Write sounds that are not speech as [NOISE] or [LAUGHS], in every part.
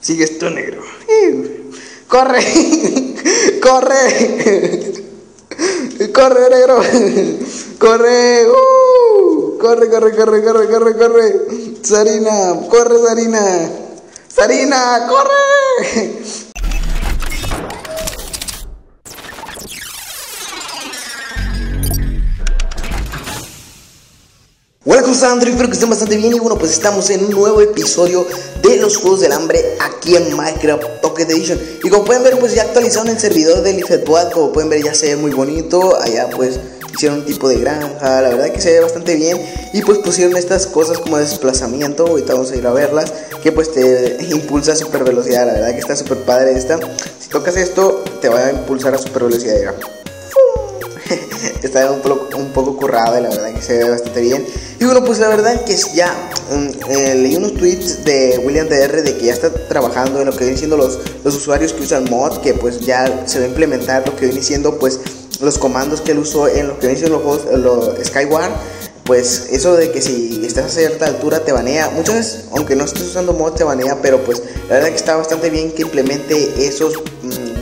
Sigues tú, negro. ¡Corre! [LAUGHS] ¡Corre! ¡Corre, negro! ¡Corre! ¡Uh! ¡Corre, corre, corre, corre, corre, corre! ¡Sarina! ¡Corre, Sarina! ¡Sarina! ¡Corre! Hola, ¿cómo están? Android? Espero que estén bastante bien y bueno, pues estamos en un nuevo episodio de los Juegos del Hambre aquí en Minecraft Pocket Edition. Y como pueden ver, pues ya actualizaron el servidor del IFEDBOAD, como pueden ver ya se ve muy bonito. Allá pues hicieron un tipo de granja, la verdad que se ve bastante bien. Y pues pusieron estas cosas como desplazamiento, ahorita vamos a ir a verlas Que pues te [LAUGHS] impulsa a super velocidad, la verdad que está súper padre esta. Si tocas esto, te va a impulsar a super velocidad, [LAUGHS] está un poco, un poco currado y la verdad que se ve bastante bien. Y bueno, pues la verdad que ya mm, eh, leí unos tweets de William DR de que ya está trabajando en lo que vienen siendo los, los usuarios que usan mod, que pues ya se va a implementar lo que viene siendo pues los comandos que él usó en lo que viene siendo los, los Skyward pues eso de que si estás a cierta altura te banea, muchas veces, aunque no estés usando mod te banea, pero pues la verdad que está bastante bien que implemente esos,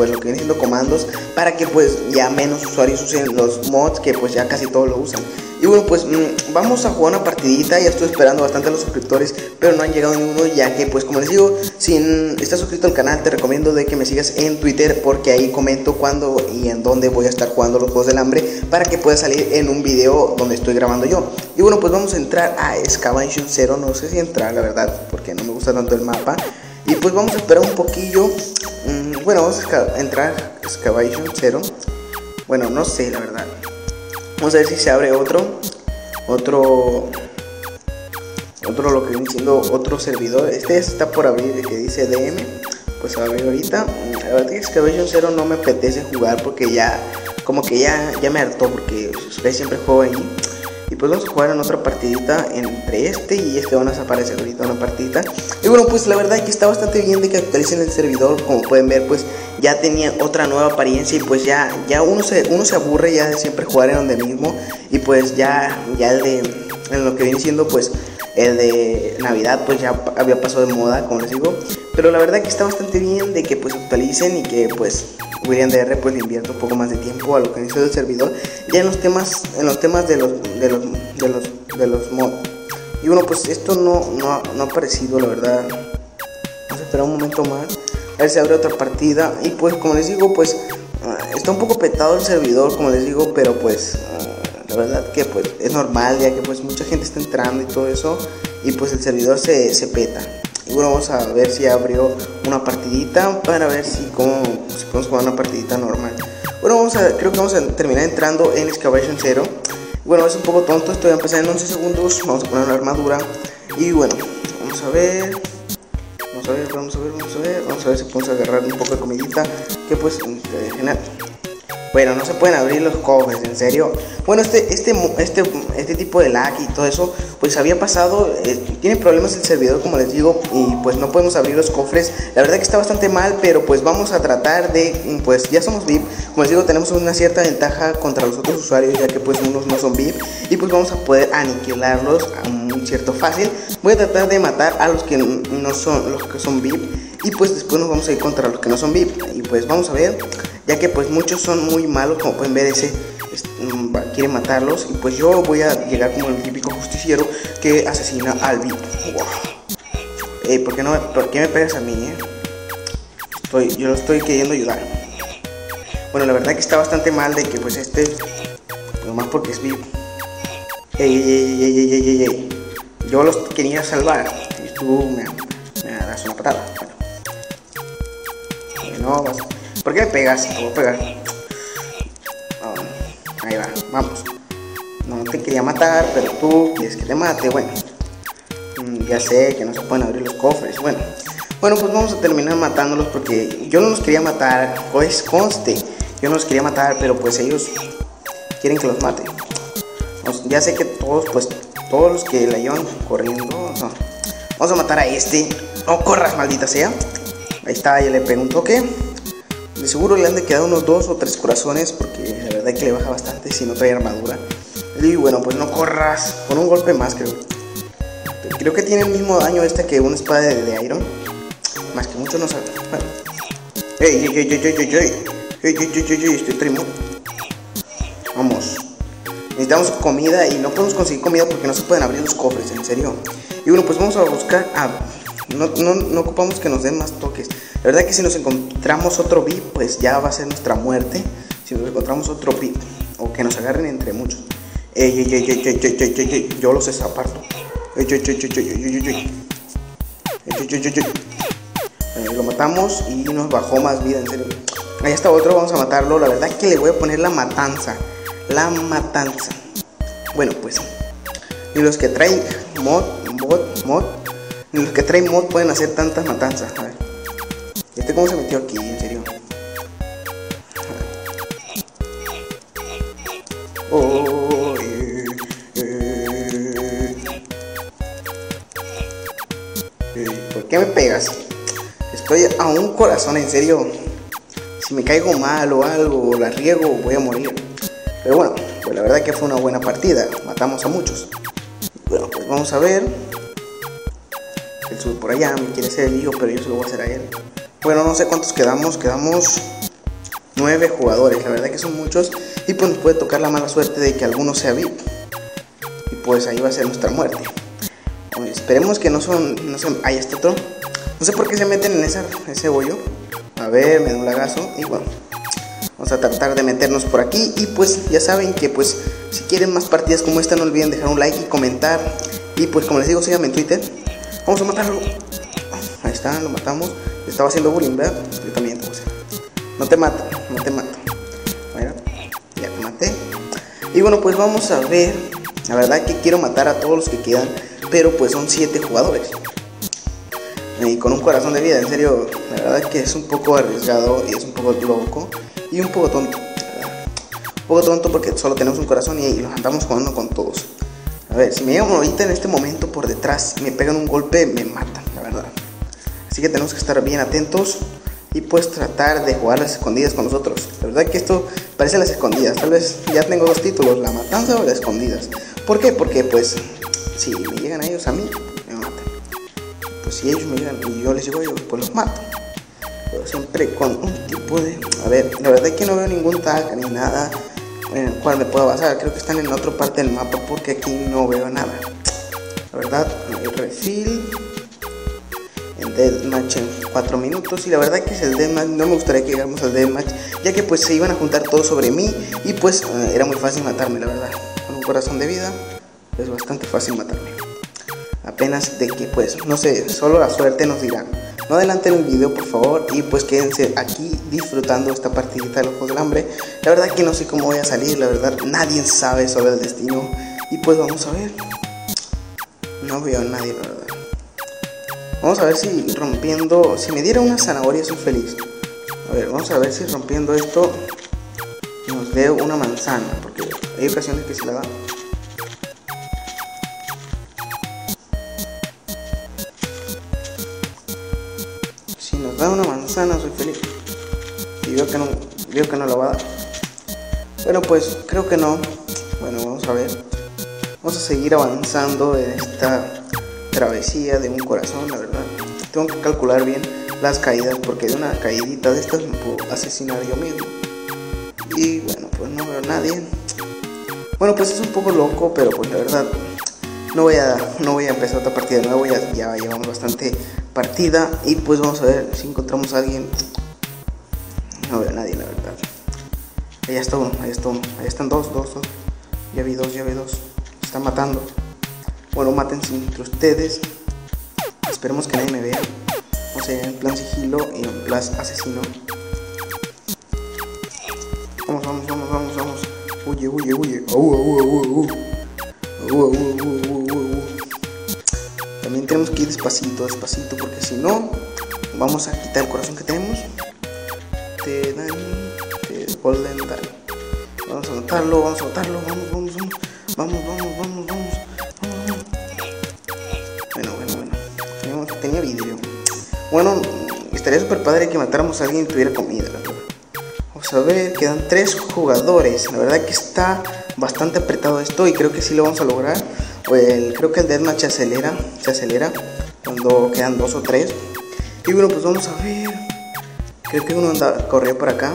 pues lo que vienen siendo comandos, para que pues ya menos usuarios usen los mods, que pues ya casi todos lo usan. Y bueno, pues mm, vamos a jugar una partidita. Ya estoy esperando bastante a los suscriptores, pero no han llegado ninguno. Ya que, pues, como les digo, si estás suscrito al canal, te recomiendo de que me sigas en Twitter, porque ahí comento cuándo y en dónde voy a estar jugando los juegos del hambre para que pueda salir en un video donde estoy grabando yo. Y bueno, pues vamos a entrar a Excavation 0. No sé si entrar, la verdad, porque no me gusta tanto el mapa. Y pues vamos a esperar un poquillo. Bueno, vamos a entrar Excavation 0. Bueno, no sé, la verdad. Vamos a ver si se abre otro. Otro. Otro lo que viene siendo otro servidor. Este está por abrir que dice DM. Pues a ver ahorita. La verdad que Excavation 0 no me apetece jugar porque ya. Como que ya, ya me hartó porque siempre juego ahí. Y pues vamos a jugar en otra partidita entre este y este van a aparecer ahorita una partidita. Y bueno, pues la verdad es que está bastante bien de que actualicen el servidor. Como pueden ver, pues ya tenía otra nueva apariencia y pues ya, ya uno, se, uno se aburre ya de siempre jugar en donde mismo. Y pues ya, ya de, en lo que viene siendo pues el de Navidad pues ya había pasado de moda, como les digo. Pero la verdad que está bastante bien de que pues actualicen y que pues William DR pues le invierta un poco más de tiempo a lo que inició el servidor. Ya en los temas en los temas de los de los de los de los mods y bueno pues esto no, no, no ha aparecido la verdad. Vamos a esperar un momento más a ver si abre otra partida. Y pues como les digo pues ah, está un poco petado el servidor como les digo pero pues la verdad que pues es normal ya que pues mucha gente está entrando y todo eso y pues el servidor se, se peta y bueno, vamos a ver si abrió una partidita para ver si, cómo, si podemos jugar una partidita normal. Bueno, vamos a, creo que vamos a terminar entrando en Excavation 0. Bueno, es un poco tonto, esto va a empezar en 11 segundos. Vamos a poner una armadura. Y bueno, vamos a ver. Vamos a ver, vamos a ver, vamos a ver. Vamos a ver si podemos agarrar un poco de comidita. Que pues, genial. Bueno, no se pueden abrir los cofres, en serio. Bueno, este, este, este, este tipo de lag y todo eso, pues había pasado. Eh, tiene problemas el servidor, como les digo, y pues no podemos abrir los cofres. La verdad que está bastante mal, pero pues vamos a tratar de, pues ya somos VIP. Como les digo, tenemos una cierta ventaja contra los otros usuarios, ya que pues unos no son VIP. Y pues vamos a poder aniquilarlos a un cierto fácil. Voy a tratar de matar a los que no son, los que son VIP. Y pues después nos vamos a ir contra los que no son VIP. Y pues vamos a ver ya que pues muchos son muy malos, como pueden ver ese mm, quiere matarlos y pues yo voy a llegar como el típico justiciero que asesina al VIP. ¿por, qué no, ¿Por qué me pegas a mí? Eh? Estoy, yo lo estoy queriendo ayudar. Bueno, la verdad que está bastante mal de que pues este, nomás porque es VIP. Ey, ey, ey, ey, ey, ey, Yo los quería salvar y tú me, me das una patada. Bueno, no vas ¿Por qué me pegas? Te voy a pegar. ahí va, vamos. No te quería matar, pero tú quieres que te mate. Bueno, mm, ya sé que no se pueden abrir los cofres. Bueno, bueno, pues vamos a terminar matándolos porque yo no los quería matar. Pues conste, yo no los quería matar, pero pues ellos quieren que los mate. ya sé que todos, pues todos los que la llevan corriendo. Vamos a matar a este. No corras, maldita sea. Ahí está, ya le pregunto qué. De seguro le han de quedar unos dos o tres corazones porque la verdad que le baja bastante si no trae armadura. Y bueno, pues no corras. Con un golpe más creo. creo que tiene el mismo daño esta que una espada de, Iron. Más que mucho no sabe. ¡Ey, ey, ey, ey, ey, ey! ¡Ey, ey, ey, ey, ey! Estoy trimo. Vamos. Necesitamos comida y no podemos conseguir comida porque no se pueden abrir los cofres, en serio. Y bueno, pues vamos a buscar a... No, no, no ocupamos que nos den más toques. La verdad que si nos encontramos otro VIP, pues ya va a ser nuestra muerte. Si nos encontramos otro VIP, o que nos agarren entre muchos. Yo los desaparto. Lo matamos y nos bajó más vida, en serio. Ahí está otro, vamos a matarlo. La verdad que le voy a poner la matanza. La matanza. Bueno, pues. Y los que traen mod, mod, mod. Los que traen mod pueden hacer tantas matanzas. A ver. ¿Este cómo se metió aquí? En serio. Eh. Eh, ¿Por qué me pegas? Estoy a un corazón, en serio. Si me caigo mal o algo, o la riego, voy a morir. Pero bueno, pues la verdad que fue una buena partida. Matamos a muchos. Bueno, pues vamos a ver. El sur por allá me quiere ser el hijo, pero yo se lo voy a hacer a él. Bueno, no sé cuántos quedamos. Quedamos nueve jugadores. La verdad que son muchos. Y pues nos puede tocar la mala suerte de que alguno sea VIP. Y pues ahí va a ser nuestra muerte. esperemos que no son. No sé. Ahí está otro. No sé por qué se meten en esa, ese bollo. A ver, me da un lagazo. Y bueno. Vamos a tratar de meternos por aquí. Y pues ya saben que pues si quieren más partidas como esta no olviden dejar un like y comentar. Y pues como les digo, síganme en Twitter. Vamos a matarlo. Ahí está, lo matamos estaba haciendo bullying, ¿verdad? Yo también te puse. No te mato, no te mato. Bueno, ya te maté. Y bueno, pues vamos a ver. La verdad que quiero matar a todos los que quedan, pero pues son 7 jugadores. Y con un corazón de vida, en serio, la verdad que es un poco arriesgado y es un poco loco y un poco tonto. Un poco tonto porque solo tenemos un corazón y, y nos andamos jugando con todos. A ver, si me llegan ahorita en este momento por detrás y me pegan un golpe, me matan, la verdad. Así que tenemos que estar bien atentos y pues tratar de jugar las escondidas con nosotros. La verdad que esto parece las escondidas. Tal vez ya tengo dos títulos, la matanza o las escondidas. ¿Por qué? Porque pues si me llegan a ellos a mí, me matan. Pues si ellos me llegan y yo les llego a pues los mato. Pero siempre con un tipo de... A ver, la verdad que no veo ningún tag ni nada en el me pueda basar. Creo que están en otra parte del mapa porque aquí no veo nada. La verdad, el refil deathmatch en 4 minutos. Y la verdad que es el deathmatch, no me gustaría que llegáramos al deathmatch ya que pues se iban a juntar todos sobre mí y pues eh, era muy fácil matarme la verdad. Con un corazón de vida es bastante fácil matarme. Apenas de que pues no sé solo la suerte nos dirá no adelanten el video por favor y pues quédense aquí disfrutando esta partidita de los del Hambre la verdad que no sé cómo voy a salir la verdad nadie sabe sobre el destino y pues vamos a ver no veo a nadie la verdad Vamos a ver si rompiendo, si me diera una zanahoria soy feliz. A ver, vamos a ver si rompiendo esto nos dé una manzana, porque hay ocasiones que se la da. Que no, que no la va a dar. Bueno, pues creo que no. Bueno, vamos a ver. Vamos a seguir avanzando en esta travesía de un corazón, la verdad. Tengo que calcular bien las caídas porque de una caídita de estas me puedo asesinar yo mismo. Y bueno, pues no veo a nadie. Bueno, pues es un poco loco, pero pues la verdad no voy a, no voy a empezar otra partida de nuevo, ya, ya llevamos bastante partida y pues vamos a ver si encontramos a alguien. No veo a nadie, la verdad. Ahí está uno, ahí está uno, ahí están dos, dos, dos. Ya vi dos, ya vi dos. están matando. Bueno, mátense entre ustedes. Esperemos que nadie me vea. O sea, en plan sigilo y en plan asesino. Vamos, vamos, vamos, vamos, vamos. Huye, huye, huye. También tenemos que ir despacito, despacito, porque si no, vamos a quitar el corazón que tenemos. Te dan, te golden dan. Vamos a notarlo, vamos a notarlo, vamos, vamos, vamos, vamos, vamos, vamos, vamos. tenía vidrio. Bueno, estaría súper padre que matáramos a alguien y tuviera comida. Vamos a ver, quedan tres jugadores. La verdad que está bastante apretado esto y creo que sí lo vamos a lograr. creo que el deathmatch se acelera, se acelera cuando quedan dos o tres. Y bueno, pues vamos a ver. Creo que uno anda corrió por acá.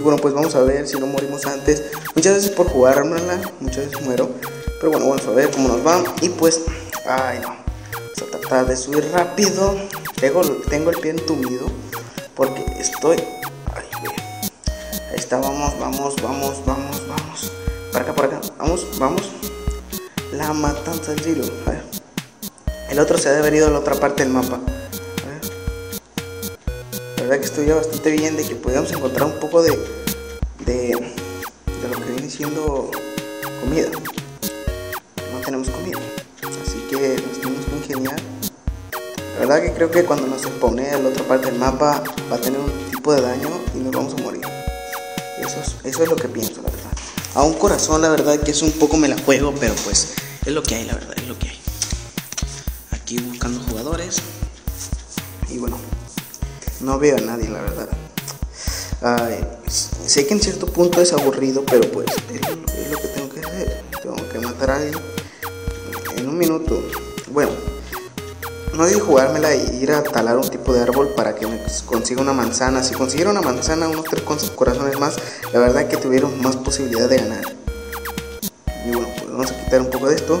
Bueno, pues vamos a ver si no morimos antes. Muchas veces por jugármela, muchas veces muero. Pero bueno, vamos a ver cómo nos va. Y pues, ay no. Vamos a tratar de subir rápido. Tengo, el pie entumido. Porque estoy. Ay, Ahí está, vamos, vamos, vamos, vamos, vamos. Para acá, para acá. Vamos, vamos. La matanza del ver. El otro se ha de haber ido a la otra parte del mapa. A ver. La verdad que estoy ya bastante bien de que podamos encontrar un poco de, de, de lo que viene siendo comida. No tenemos comida. Así que nos tenemos que ingeniar. La verdad que creo que cuando nos expone a la otra parte del mapa va a tener un tipo de daño y nos vamos a morir. Eso es, eso es lo que pienso, la verdad. A un corazón, la verdad que es un poco me la juego, pero pues es lo que hay, la verdad, no veo a nadie, la verdad. Ay, sé que en cierto punto es aburrido, pero pues es lo, es que tengo que hacer. Tengo que matar a alguien en un minuto. Bueno, no debe jugármela e ir a talar un tipo de árbol para que me consiga una manzana. Si consiguiera una manzana, unos tres corazones más, la verdad que tuvieron más posibilidad de ganar. Y bueno, pues vamos a quitar un poco de esto.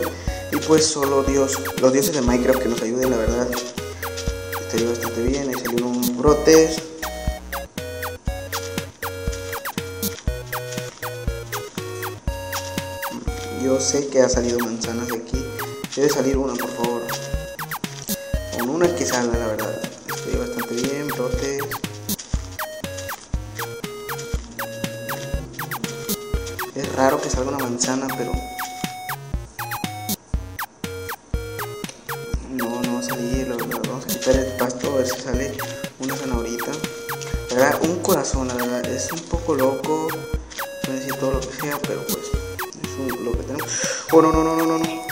Y pues solo Dios, los dioses de Minecraft que nos ayuden, la verdad. Estaría bastante bien. Ahí salieron unos brotes. Yo sé que ha salido manzanas de aquí. Debe salir una, por favor. Con una que salga, la verdad. Estoy bastante bien, brotes. Es raro que salga una manzana, pero... corazón, la verdad, es un poco loco. No decir todo lo que sea, pero pues es lo que tenemos. Oh, no, no, no, no, no, no.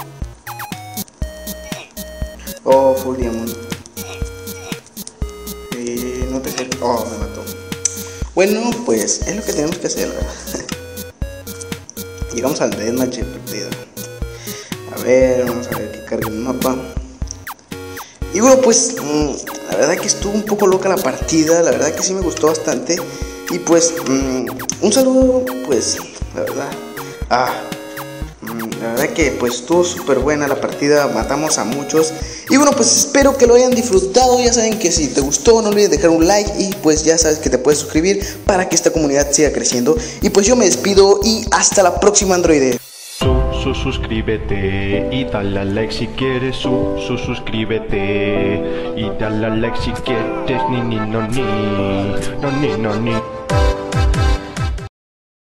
Oh, full diamond. Eh, no te sé. Oh, me mató. Bueno, pues es lo que tenemos que hacer, verdad. [LAUGHS] Llegamos al deathmatch de partida. A ver, vamos a ver que cargue el mapa. Y bueno, pues mm, la verdad que estuvo un poco loca la partida, la verdad que sí me gustó bastante. Y pues mm, un saludo, pues la verdad. Ah, mm, la verdad que pues estuvo súper buena la partida, matamos a muchos. Y bueno, pues espero que lo hayan disfrutado. Ya saben que si te gustó, no olvides dejar un like y pues ya sabes que te puedes suscribir para que esta comunidad siga creciendo. Y pues yo me despido y hasta la próxima Android. Su, su, suscríbete y dale like si quieres. Su, su, suscríbete y dale like si quieres. Ni, ni, no, ni, no, ni, no, ni.